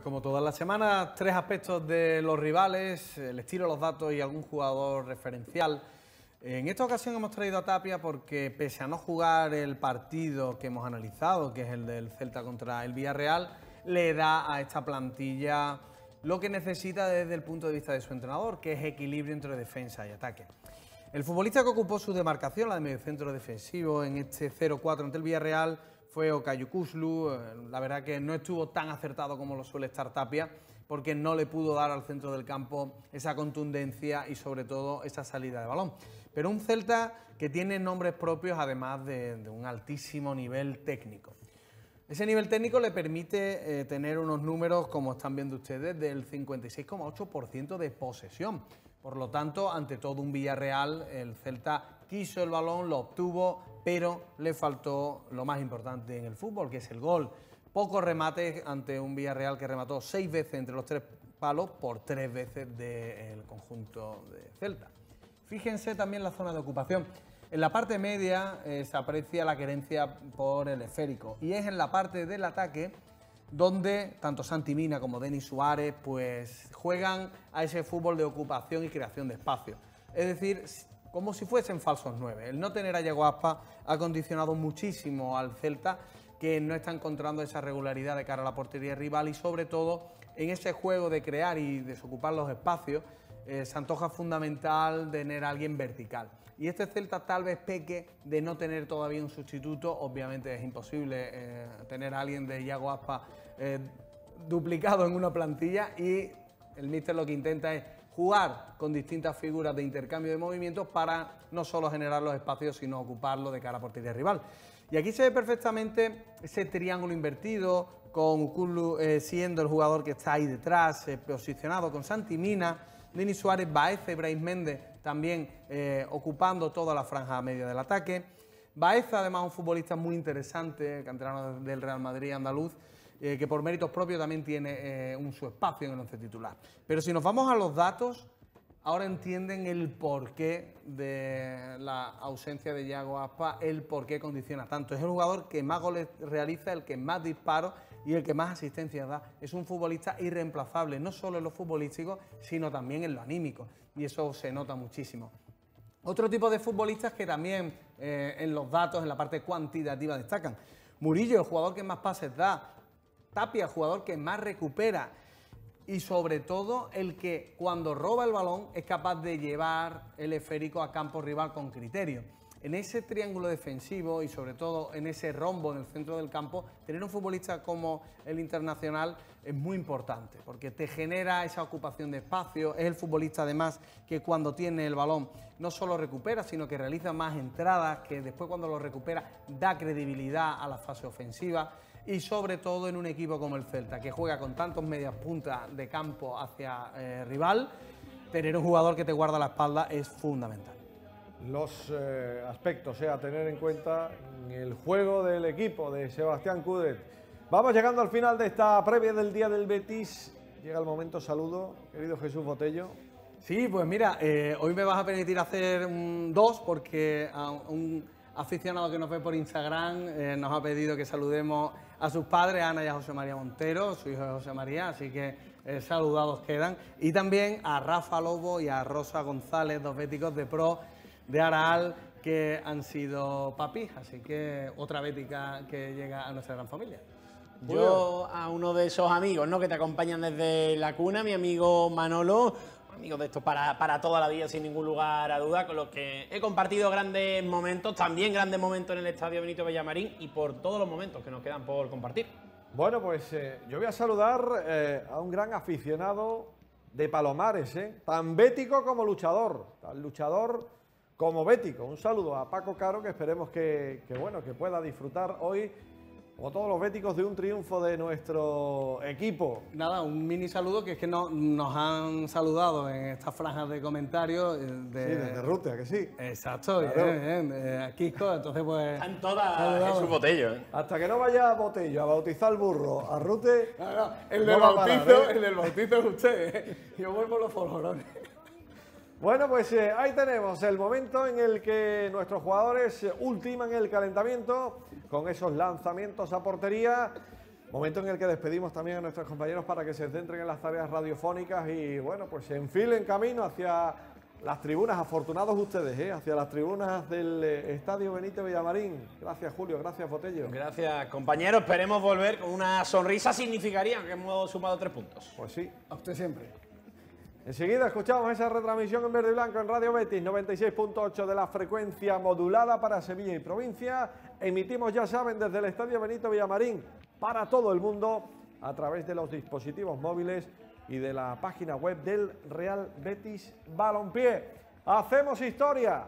Pues como todas las semanas, tres aspectos de los rivales, el estilo, los datos y algún jugador referencial. En esta ocasión hemos traído a Tapia porque pese a no jugar el partido que hemos analizado, que es el del Celta contra el Villarreal, le da a esta plantilla lo que necesita desde el punto de vista de su entrenador, que es equilibrio entre defensa y ataque. El futbolista que ocupó su demarcación, la de mediocentro defensivo, en este 0-4 ante el Villarreal, fue Okayukuslu. Eh, la verdad que no estuvo tan acertado como lo suele estar Tapia, porque no le pudo dar al centro del campo esa contundencia y sobre todo esa salida de balón. Pero un Celta que tiene nombres propios además de, un altísimo nivel técnico. Ese nivel técnico le permite eh, tener unos números, como están viendo ustedes, del 56,8% de posesión. Por lo tanto, ante todo un Villarreal, el Celta quiso el balón, lo obtuvo, pero le faltó lo más importante en el fútbol, que es el gol. Pocos remates ante un Villarreal que remató seis veces entre los tres palos por tres veces del conjunto de Celta. Fíjense también la zona de ocupación. En la parte media eh, se aprecia la querencia por el esférico y es en la parte del ataque donde tanto Santi Mina como Denis Suárez pues juegan a ese fútbol de ocupación y creación de espacio. Es decir, como si fuesen falsos nueve. El no tener a Yago Aspa ha condicionado muchísimo al Celta, que no está encontrando esa regularidad de cara a la portería rival y sobre todo en ese juego de crear y desocupar los espacios, eh, se antoja fundamental tener a alguien vertical. Y este Celta tal vez peque de no tener todavía un sustituto, obviamente es imposible eh, tener a alguien de Yago Aspa eh, duplicado en una plantilla y el míster lo que intenta es jugar con distintas figuras de intercambio de movimientos para no solo generar los espacios, sino ocuparlo de cara a portería rival. Y aquí se ve perfectamente ese triángulo invertido, con Kulu eh, siendo el jugador que está ahí detrás, eh, posicionado con Santi Mina, Denis Suárez, Baeza y Méndez también eh, ocupando toda la franja media del ataque. Baeza, además, un futbolista muy interesante, canterano del Real Madrid andaluz, eh, que por méritos propios también tiene eh, un, su espacio en el once titular. Pero si nos vamos a los datos, ahora entienden el porqué de la ausencia de Yago Aspa, el porqué condiciona tanto. Es el jugador que más goles realiza, el que más disparos y el que más asistencia da. Es un futbolista irreemplazable, no solo en lo futbolístico, sino también en lo anímico. Y eso se nota muchísimo. Otro tipo de futbolistas que también eh, en los datos, en la parte cuantitativa, destacan. Murillo, el jugador que más pases da, Tapia, jugador que más recupera. Y sobre todo el que cuando roba el balón es capaz de llevar el esférico a campo rival con criterio. En ese triángulo defensivo y sobre todo en ese rombo en el centro del campo, tener un futbolista como el internacional es muy importante porque te genera esa ocupación de espacio, es el futbolista además que cuando tiene el balón no solo recupera, sino que realiza más entradas, que después cuando lo recupera da credibilidad a la fase ofensiva y sobre todo en un equipo como el Celta, que juega con tantos medias puntas de campo hacia eh, rival, tener un jugador que te guarda la espalda es fundamental. Los eh, aspectos a tener en cuenta en el juego del equipo de Sebastián Cudet. Vamos llegando al final de esta previa del Día del Betis. Llega el momento, saludo, querido Jesús Botello. Sí, pues mira, eh, hoy me vas a permitir hacer dos porque un aficionado que nos ve por Instagram nos ha pedido que saludemos a sus padres, Ana y a José María Montero, su hijo José María, así que eh, saludados quedan. Y también a Rafa Lobo y a Rosa González, dos béticos de pro de Araal, que han sido papis, así que otra bética que llega a nuestra gran familia. Yo a uno de esos amigos ¿no? que te acompañan desde la cuna, mi amigo Manolo, amigos de estos para, para, toda la vida, sin ningún lugar a duda, con los que he compartido grandes momentos, también grandes momentos en el Estadio Benito Villamarín y por todos los momentos que nos quedan por compartir. Bueno, pues eh, yo voy a saludar eh, a un gran aficionado de Palomares, eh, tan bético como luchador, tan luchador como bético. Un saludo a Paco Caro, que esperemos que, que bueno, que pueda disfrutar hoy como todos los béticos de un triunfo de nuestro equipo. Nada, un mini saludo que es que nos han saludado en estas franjas de comentarios. Eh, de, sí, desde Rutia, que sí. Exacto, bien, bien. Aquí, entonces pues... Están todas en su botello. ¿eh? Hasta que no vaya a Botello a bautizar el burro a Rute... No, no, el del bautizo, ¿eh? el del bautizo es usted, ¿eh? Yo vuelvo los folgorones. Bueno, pues eh, ahí tenemos el momento en el que nuestros jugadores ultiman el calentamiento con esos lanzamientos a portería. Momento en el que despedimos también a nuestros compañeros para que se centren en las tareas radiofónicas y bueno, pues se enfilen camino hacia las tribunas, afortunados ustedes, ¿eh? hacia las tribunas del eh, Estadio Benito Villamarín. Gracias Julio, gracias Botello. Gracias compañeros, esperemos volver con una sonrisa significaría que hemos sumado tres puntos. Pues sí. A usted siempre. Enseguida escuchamos esa retransmisión en verde y blanco en Radio Betis 96.8 de la frecuencia modulada para Sevilla y provincia. Emitimos, ya saben, desde el Estadio Benito Villamarín para todo el mundo a través de los dispositivos móviles y de la página web del Real Betis Balompié. Hacemos historia.